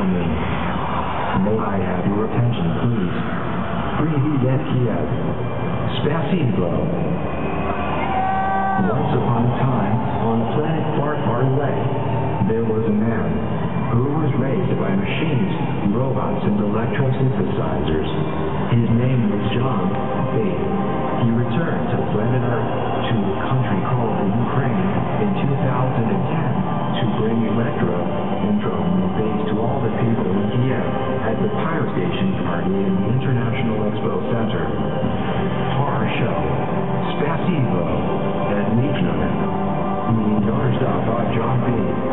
gentlemen, may I have your attention, please? Приветствия. Спасибо. Once upon a time, on planet far, far away, there was a man who was raised by machines, robots, and electrosynthesizers. His name was John B. He returned to planet Earth, to a country called the Ukraine, in 2010 to bring electro Creation Park International Expo Center, Horror Show, Spasibo, and Nijna. Meaning Darstop by John B.